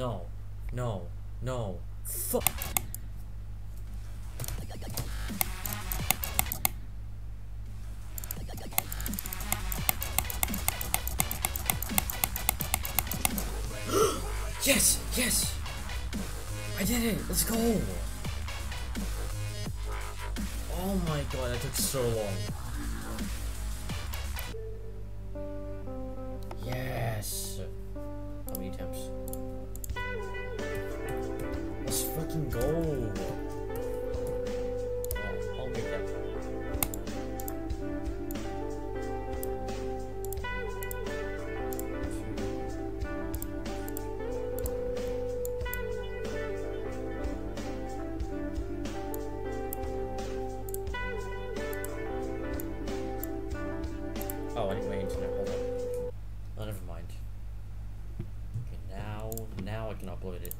No. No. No. Fuck. yes! Yes! I did it! Let's go! Oh my god, that took so long. Go! Oh, I'll that. Oh, I need my internet. Hold on. Oh, never mind. Okay, now, now I can upload it.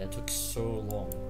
it took so long.